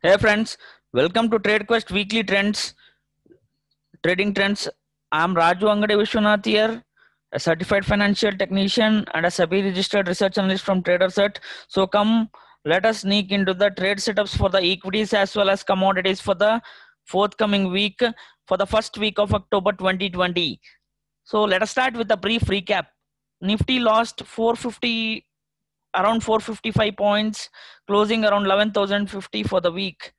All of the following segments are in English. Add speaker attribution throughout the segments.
Speaker 1: Hey friends, welcome to TradeQuest Weekly Trends, Trading Trends. I'm Raju Angade Vishwanath here, a certified financial technician and a SEBI registered research analyst from TraderSet. So come, let us sneak into the trade setups for the equities as well as commodities for the forthcoming week for the first week of October 2020. So let us start with a brief recap. Nifty lost 450 around 455 points, closing around 11,050 for the week.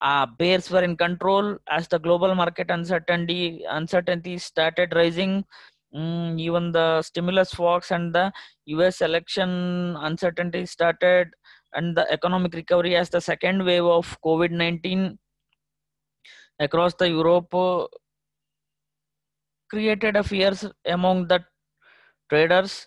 Speaker 1: Uh, bears were in control as the global market uncertainty uncertainty started rising. Mm, even the stimulus talks and the U.S. election uncertainty started, and the economic recovery as the second wave of COVID-19 across the Europe uh, created a fears among the traders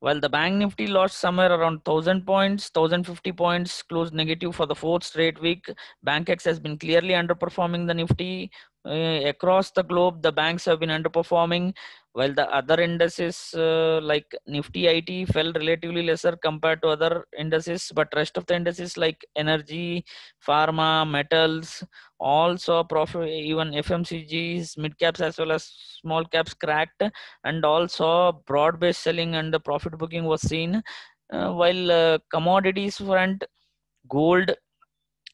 Speaker 1: while the bank nifty lost somewhere around 1000 points 1050 points closed negative for the fourth straight week. Bankex has been clearly underperforming the nifty. Uh, across the globe the banks have been underperforming while the other indices uh, like nifty it fell relatively lesser compared to other indices but rest of the indices like energy pharma metals all saw profit. Even fmcgs mid caps as well as small caps cracked and also broad based selling and the profit booking was seen. Uh, while uh, commodities front gold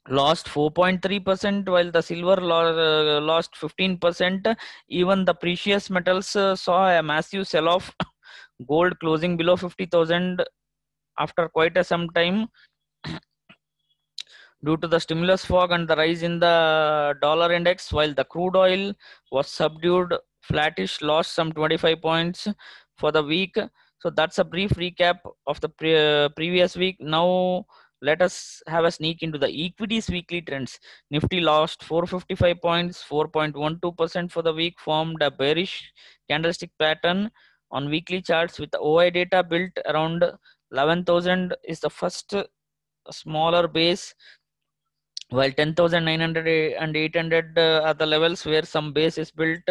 Speaker 1: lost 4.3% while the silver uh, lost 15% even the precious metals uh, saw a massive sell off gold closing below 50000 after quite a some time. Due to the stimulus fog and the rise in the dollar index while the crude oil was subdued flattish lost some 25 points for the week. So that's a brief recap of the pre- uh, previous week. Now let us have a sneak into the equities weekly trends. Nifty lost 455 points 4.12% for the week formed a bearish candlestick pattern on weekly charts with oi data built around 11000 is the first smaller base while 10900 and 800 uh, are the levels where some base is built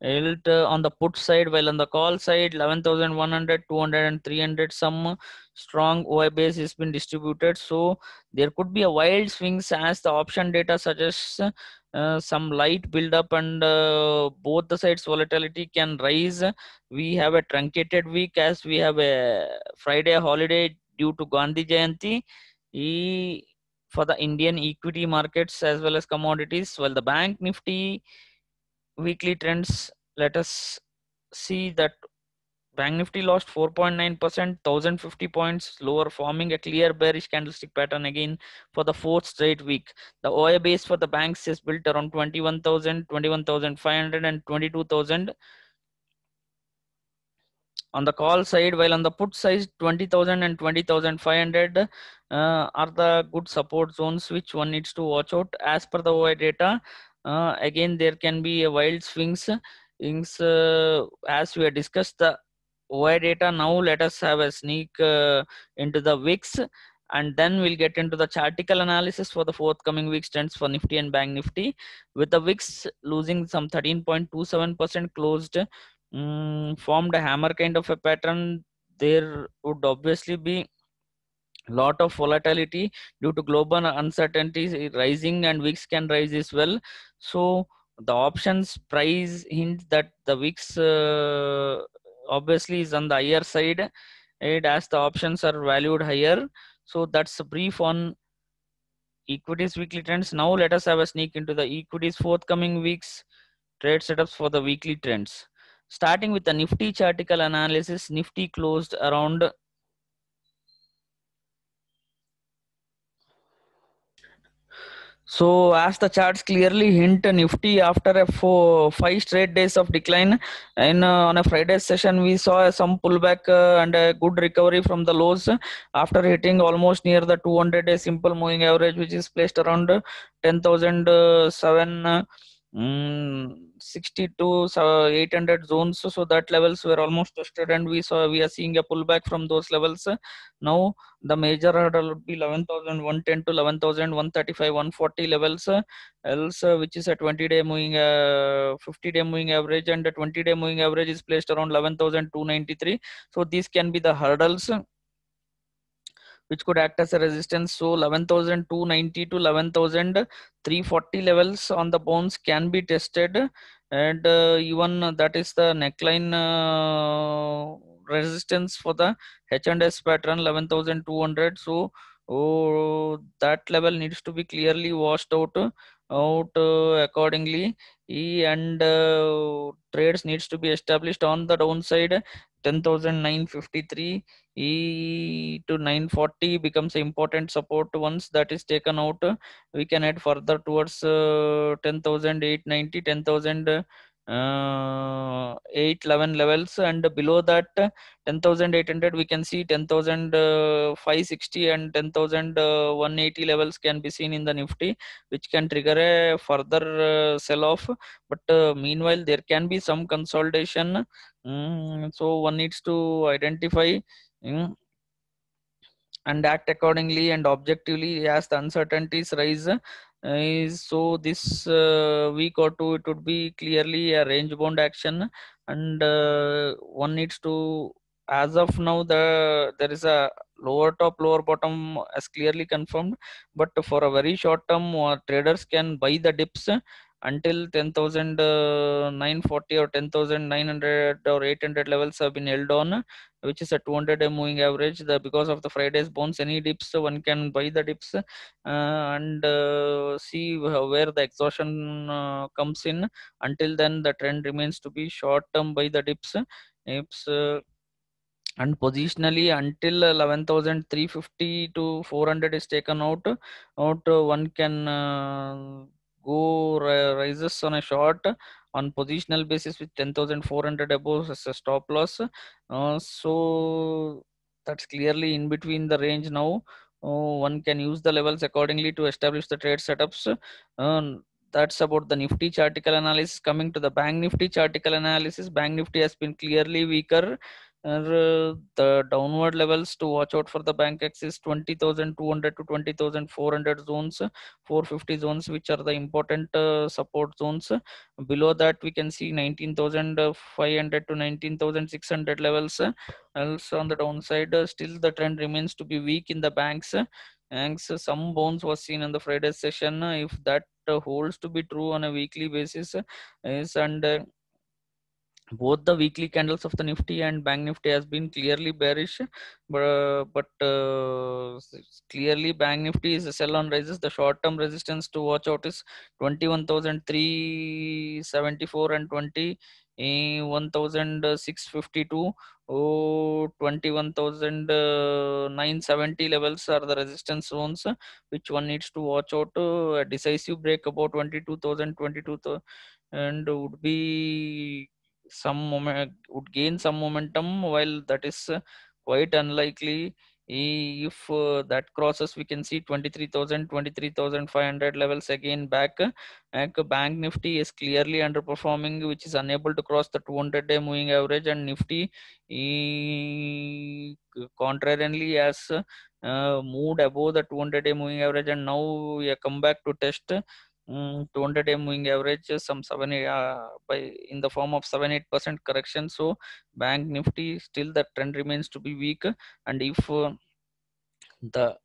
Speaker 1: built uh, on the put side while on the call side 11100 200 and 300 some strong oi base has been distributed. So there could be a wild swings as the option data suggests uh, some light build up and uh, both the sides volatility can rise. We have a truncated week as we have a friday holiday due to gandhi jayanti. E, for the indian equity markets as well as commodities while the bank nifty weekly trends. Let us see that bank nifty lost 4.9% 1050 points lower forming a clear bearish candlestick pattern again for the fourth straight week. The oia base for the banks is built around 21000 21500 and 22000 on the call side while on the put side 20000 and 20500 uh, are the good support zones which one needs to watch out as per the oi data uh, again there can be a wild swings uh, as we have discussed the oi data. Now let us have a sneak uh, into the VIX and then we'll get into the chartical analysis for the forthcoming week trends for nifty and bank nifty. With the VIX losing some 13.27% closed um, formed a hammer kind of a pattern there would obviously be lot of volatility due to global uncertainties rising and VIX can rise as well. So the options price hint that the VIX uh, obviously is on the higher side and as the options are valued higher. So that's a brief on equities weekly trends. Now let us have a sneak into the equities forthcoming weeks trade setups for the weekly trends. Starting with the nifty chartical analysis nifty closed around So as the charts clearly hint, Nifty after a four, five straight days of decline, and uh, on a Friday session we saw some pullback uh, and a good recovery from the lows after hitting almost near the 200 day simple moving average, which is placed around 10,007. Mm, 62 so 800 zones so, so that levels were almost tested and we saw we are seeing a pullback from those levels. Now the major hurdle would be 11110 to 11135 140 levels. Else which is a 20 day moving uh, 50 day moving average and the 20 day moving average is placed around 11293 so these can be the hurdles which could act as a resistance. So 11,290 to 11,340 levels on the bones can be tested and uh, even that is the neckline uh, resistance for the H&S pattern 11,200. So oh, that level needs to be clearly washed out out uh, accordingly e and uh, trades needs to be established on the downside. 10953 e to 940 becomes important support. Once that is taken out we can head further towards uh, 10890 10000 uh, 811 levels and below that 10800 we can see 10560 and 10180 levels can be seen in the nifty which can trigger a further uh, sell off but uh, meanwhile there can be some consolidation. Mm, so one needs to identify mm, and act accordingly and objectively as the uncertainties rise is so this uh, week or two it would be clearly a range bound action. And uh, one needs to as of now the there is a lower top lower bottom as clearly confirmed. But for a very short term uh, traders can buy the dips until 10,940 or 10,900 or 800 levels have been held on which is a 200 day moving average. The because of the friday's bones any dips one can buy the dips uh, and uh, see where the exhaustion uh, comes in. Until then the trend remains to be short term by the dips dips uh, and positionally until 11350 to 400 is taken out out one can uh, go rises on a short on positional basis with 10,400 above as a stop loss. Uh, so that's clearly in between the range now. Uh, one can use the levels accordingly to establish the trade setups. Um, that's about the Nifty chartical analysis. Coming to the Bank Nifty chartical analysis, Bank Nifty has been clearly weaker uh, the downward levels to watch out for the bank axis 20200 to 20400 zones 450 zones which are the important uh, support zones. Below that we can see 19500 to 19600 levels. Else on the downside uh, still the trend remains to be weak in the banks. Banks, Some bones was seen in the Friday session. If that uh, holds to be true on a weekly basis, is and uh, both the weekly candles of the nifty and bank nifty has been clearly bearish but uh, but uh, clearly bank nifty is a sell on rises the short term resistance to watch out is 21374 and 20 1652 oh 21970 levels are the resistance zones which one needs to watch out. A decisive break about 22000 22 and would be some moment would gain some momentum while that is uh, quite unlikely. If uh, that crosses we can see 23000 23500 levels again back. And bank nifty is clearly underperforming which is unable to cross the 200 day moving average. And nifty e, contrarily has uh, moved above the 200 day moving average. And now we come back to test 200 day moving average some 7 uh, by in the form of 7 8 percent correction. So bank nifty still the trend remains to be weak. And if uh, the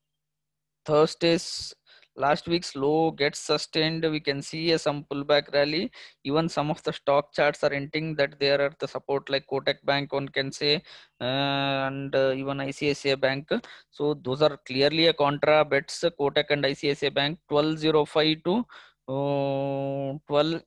Speaker 1: thursday's last week's low gets sustained. We can see a some pullback rally. Even some of the stock charts are hinting that there are the support like kotak bank one can say uh, and uh, even icici bank. So those are clearly a contra bets. Kotak and icici bank 1205 to uh, 12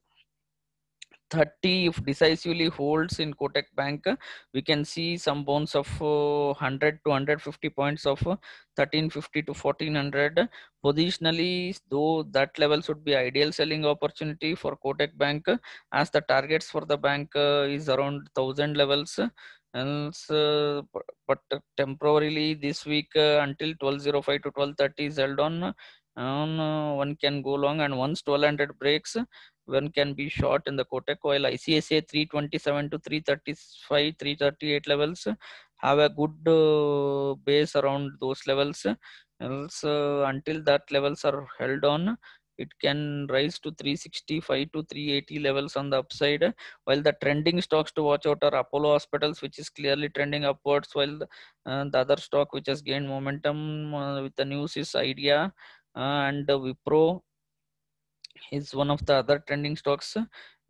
Speaker 1: 30 if decisively holds in Kotak Bank, we can see some bones of uh, 100 to 150 points of uh, 1350 to 1400. Positionally, though that level should be ideal selling opportunity for Kotak Bank as the targets for the bank uh, is around 1000 levels. Else, uh, but temporarily this week uh, until 1205 to 1230 is held on on one can go long and once 1200 breaks one can be short in the Kotak while ICICI 327 to 335 338 levels. Have a good uh, base around those levels. Else uh, until that levels are held on it can rise to 365 to 380 levels on the upside. While the trending stocks to watch out are apollo hospitals which is clearly trending upwards while the, uh, the other stock which has gained momentum uh, with the news is idea and wipro is one of the other trending stocks.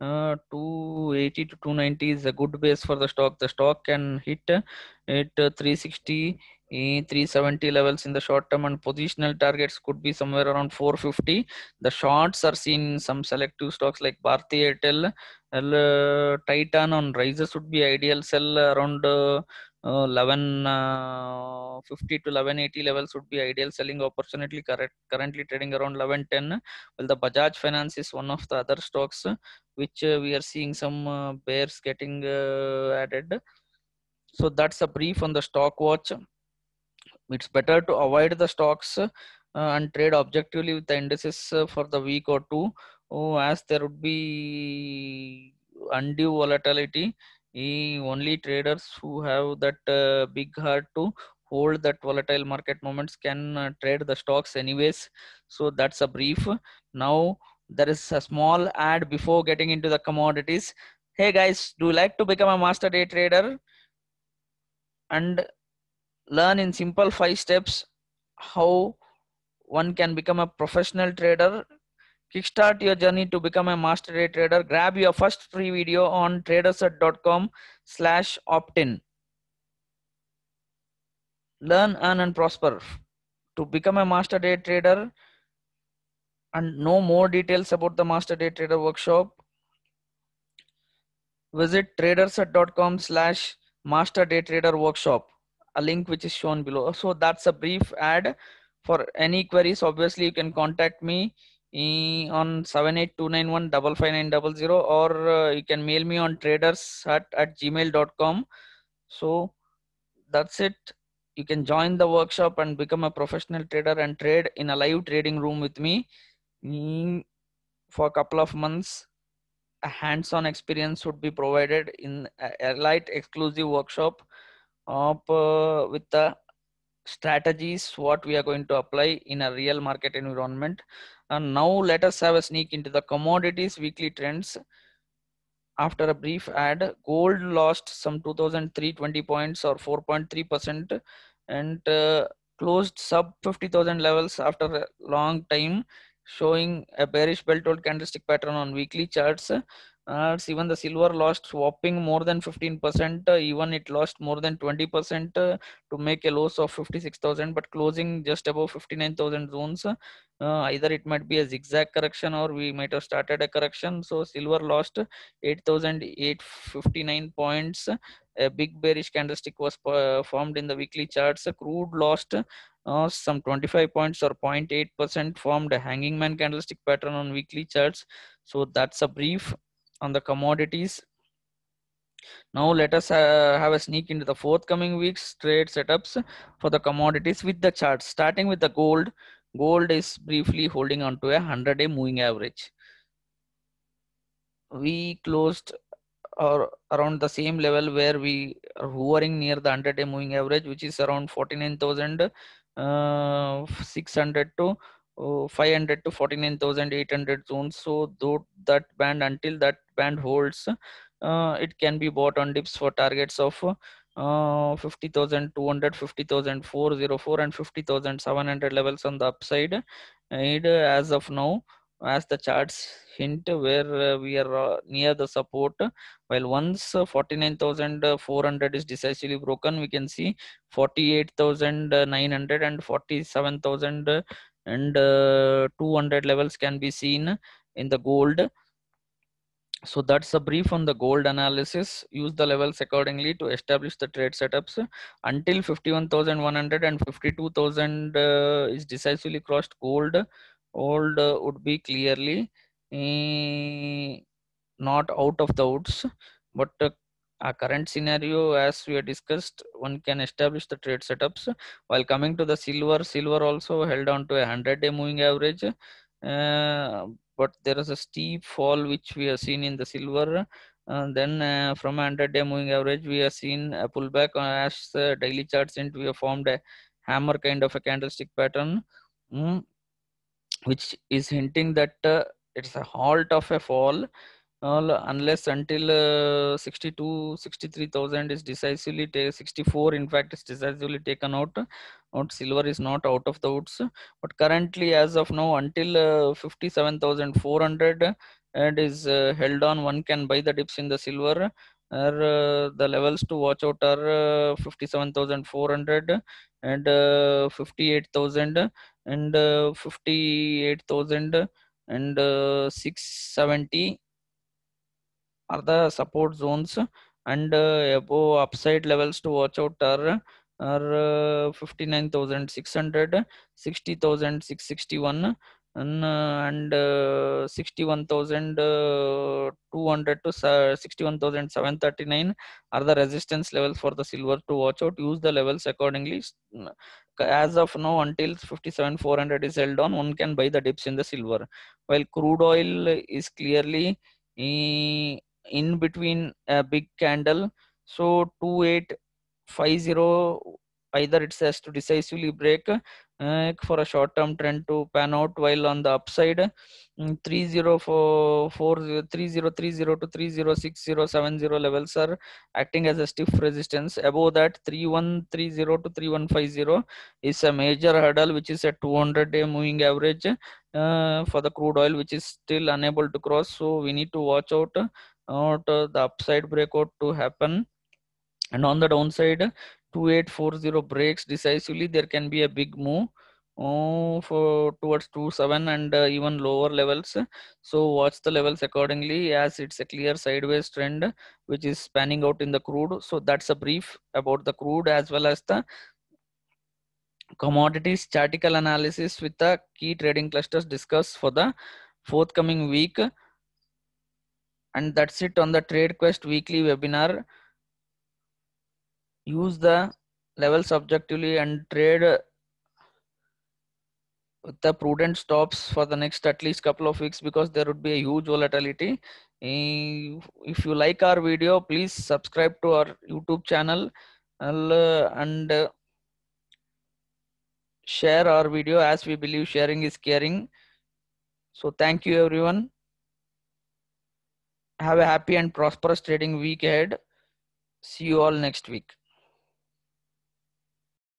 Speaker 1: Uh, 280 to 290 is a good base for the stock. The stock can hit at 360 370 levels in the short term and positional targets could be somewhere around 450 the shorts are seen some selective stocks like bharti airtel. Uh, titan on rises would be ideal. Sell around uh, 11 uh, 50 to 1180 levels would be ideal selling opportunity. Correct currently trading around 1110 well the bajaj finance is one of the other stocks which uh, we are seeing some uh, bears getting added. So that's a brief on the stock watch. It's better to avoid the stocks uh, and trade objectively with the indices uh, for the week or two. Oh, as there would be undue volatility only traders who have that uh, big heart to hold that volatile market moments can uh, trade the stocks anyways. So that's a brief. Now there is a small ad before getting into the commodities. Hey guys do you like to become a master day trader? And learn in simple five steps how one can become a professional trader kickstart your journey to become a master day trader. Grab your first free video on traderset.com slash opt-in. Learn earn and prosper. To become a master day trader and know more details about the master day trader workshop visit traderset.com slash master day trader workshop. A link which is shown below. So that's a brief ad for any queries. Obviously you can contact me on 78291 or uh, you can mail me on traders at, at gmail.com so that's it. You can join the workshop and become a professional trader and trade in a live trading room with me. For a couple of months a hands-on experience would be provided in a light exclusive workshop up uh, with the strategies what we are going to apply in a real market environment and now let us have a sneak into the commodities weekly trends. After a brief ad gold lost some 2320 points or 4.3 percent and uh, closed sub 50000 levels after a long time showing a bearish belt hold candlestick pattern on weekly charts. Uh, even the silver lost whopping more than 15% uh, even it lost more than 20% uh, to make a loss of 56000 but closing just above 59000 zones. Uh, either it might be a zigzag correction or we might have started a correction. So silver lost 8859 points. A big bearish candlestick was uh, formed in the weekly charts. Crude lost uh, some 25 points or 0.8 percent formed a hanging man candlestick pattern on weekly charts so that's a brief on the commodities. Now let us uh, have a sneak into the forthcoming weeks trade setups for the commodities with the charts. Starting with the gold, gold is briefly holding on to a 100-day moving average. We closed or around the same level where we are hovering near the 100-day moving average, which is around 49,600 uh, to 500 to 49,800 zones. So though that band until that band holds, uh, it can be bought on dips for targets of uh, 50,200, 50,404 and 50,700 levels on the upside. And as of now, as the charts hint where uh, we are uh, near the support while once uh, 49,400 is decisively broken we can see 48,900 and 47,000 and uh, 200 levels can be seen in the gold. So that's a brief on the gold analysis. Use the levels accordingly to establish the trade setups until 51100 and 52000 uh, is decisively crossed gold gold uh, would be clearly uh, not out of the woods but uh, our current scenario as we discussed one can establish the trade setups while coming to the silver silver also held on to a 100 day moving average uh, but there is a steep fall which we have seen in the silver uh, then uh, from 100 day moving average we have seen a pullback on as daily charts and we have formed a hammer kind of a candlestick pattern mm. Which is hinting that uh, it's a halt of a fall all unless until uh, 62 63000 is decisively taken 64 in fact is decisively taken out. Out silver is not out of the woods. But currently as of now until uh, 57400 and is uh, held on one can buy the dips in the silver. Or uh, the levels to watch out are uh, 57400 and uh, 58000 and uh, 58000 and uh, 670 are the support zones. And uh, above upside levels to watch out are are uh, 59600 60661 and, uh, and uh, 61200 to 61739 are the resistance levels for the silver to watch out. Use the levels accordingly as of now until 57400 is held on one can buy the dips in the silver. While crude oil is clearly in between a big candle so 2850 either it has to decisively break for a short term trend to pan out while on the upside um, 3040 3030 to 306070 levels are acting as a stiff resistance. Above that 3130 to 3150 is a major hurdle which is a 200 day moving average uh, for the crude oil which is still unable to cross. So we need to watch out out uh, the upside breakout to happen. And on the downside 2840 breaks decisively there can be a big move uh, for towards 27 and uh, even lower levels. So watch the levels accordingly as it's a clear sideways trend which is spanning out in the crude. So that's a brief about the crude as well as the commodities. Chartical analysis with the key trading clusters discussed for the forthcoming week. And that's it on the TradeQuest weekly webinar use the levels objectively and trade with the prudent stops for the next at least couple of weeks because there would be a huge volatility. If you like our video please subscribe to our youtube channel uh, and uh, share our video as we believe sharing is caring. So thank you everyone. Have a happy and prosperous trading week ahead. See you all next week